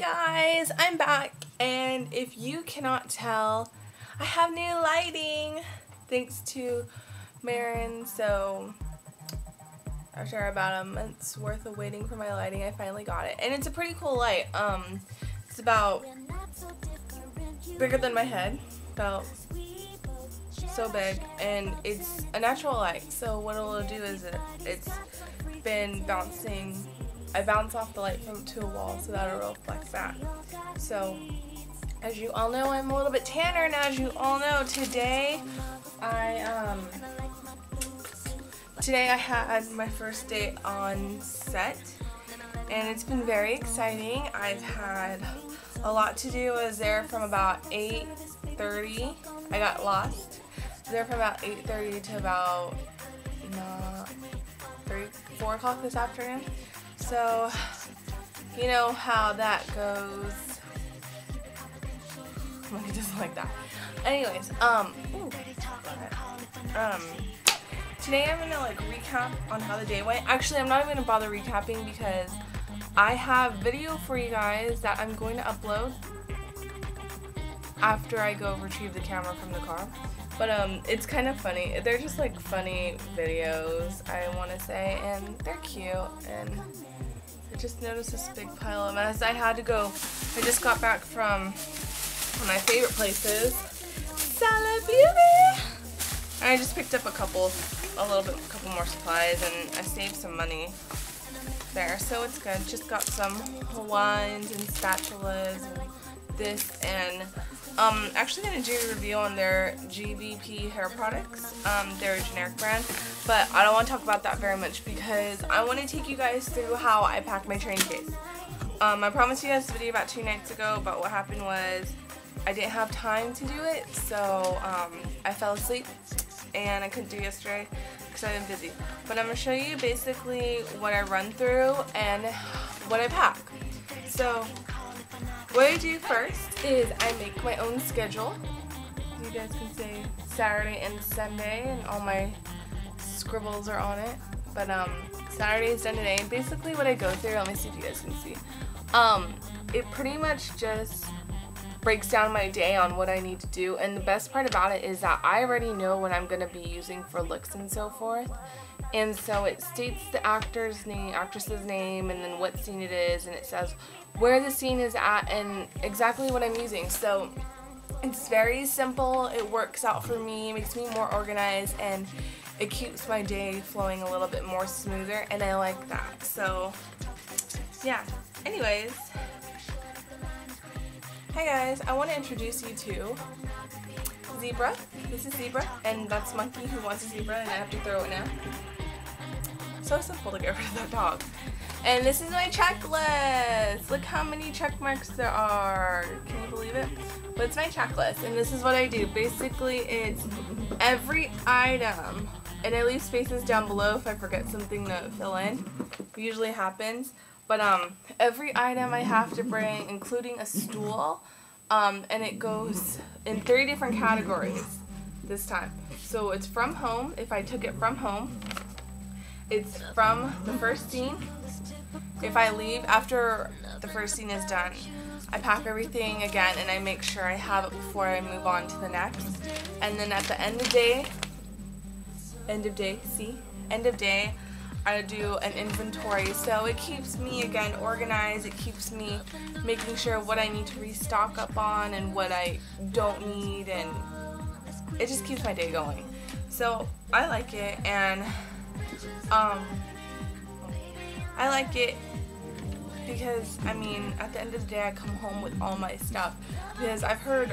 guys, I'm back and if you cannot tell, I have new lighting thanks to Marin, so after about a month's worth of waiting for my lighting, I finally got it. And it's a pretty cool light. Um, it's about bigger than my head, about so big, and it's a natural light. So what it'll do is it, it's been bouncing I bounce off the light from to a wall so that it'll reflect back. So as you all know, I'm a little bit tanner, and as you all know, today I um today I had my first day on set, and it's been very exciting. I've had a lot to do. I was there from about 8:30. I got lost. There from about 8:30 to about uh, 3, 4 o'clock this afternoon. So, you know how that goes. He doesn't like that. Anyways, um, ooh, um, today I'm gonna like recap on how the day went. Actually, I'm not even gonna bother recapping because I have video for you guys that I'm going to upload after I go retrieve the camera from the car. But um, it's kind of funny. They're just like funny videos, I want to say, and they're cute. And I just noticed this big pile of mess. I had to go. I just got back from one of my favorite places, Sally Beauty. And I just picked up a couple, a little bit, a couple more supplies, and I saved some money there. So it's good. Just got some wines and spatulas and this and um, actually going to do a review on their GVP hair products. Um, they're a generic brand, but I don't want to talk about that very much because I want to take you guys through how I pack my train case. Um, I promised you guys a video about two nights ago, but what happened was I didn't have time to do it, so um, I fell asleep and I couldn't do yesterday because I've been busy. But I'm going to show you basically what I run through and what I pack. So what I do first is I make my own schedule. You guys can see Saturday and Sunday and all my scribbles are on it. But um, Saturday is done today. Basically what I go through, let me see if you guys can see. Um, it pretty much just breaks down my day on what I need to do. And the best part about it is that I already know what I'm going to be using for looks and so forth. And so it states the actor's name, actress's name, and then what scene it is, and it says where the scene is at and exactly what I'm using. So it's very simple. It works out for me, makes me more organized, and it keeps my day flowing a little bit more smoother, and I like that. So yeah. Anyways, hi guys. I want to introduce you to Zebra. This is Zebra, and that's Monkey who wants a zebra, and I have to throw it now. So simple to get rid of that dog. And this is my checklist. Look how many check marks there are. Can you believe it? But it's my checklist, and this is what I do. Basically, it's every item, and I leave spaces down below if I forget something to fill in. It usually happens. But um, every item I have to bring, including a stool, um, and it goes in three different categories this time. So it's from home, if I took it from home. It's from the first scene, if I leave after the first scene is done, I pack everything again and I make sure I have it before I move on to the next. And then at the end of day, end of day, see? End of day, I do an inventory. So it keeps me, again, organized. It keeps me making sure what I need to restock up on and what I don't need. And it just keeps my day going. So I like it. And um, I like it because I mean at the end of the day I come home with all my stuff because I've heard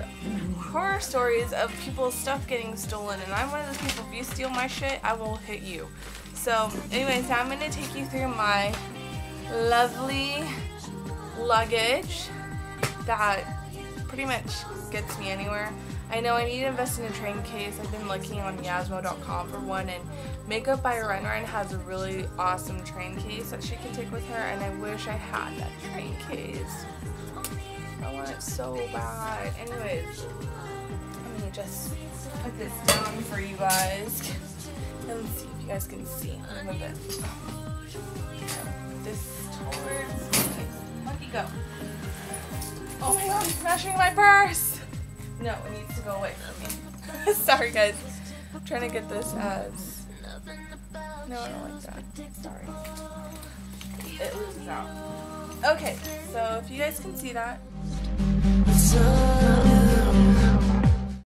horror stories of people's stuff getting stolen and I'm one of those people if you steal my shit I will hit you. So anyways I'm gonna take you through my lovely luggage that pretty much gets me anywhere I know I need to invest in a train case. I've been looking on Yasmo.com for one, and Makeup by Ren has a really awesome train case that she can take with her, and I wish I had that train case. I want it so bad. Anyways, let me just put this down for you guys. Let's see if you guys can see. Move it. This towards. Monkey, go. Oh my god, it's smashing my purse! No, it needs to go away from me. Sorry guys. I'm trying to get this as... No, I don't like that. Sorry. It loses out. Okay, so if you guys can see that.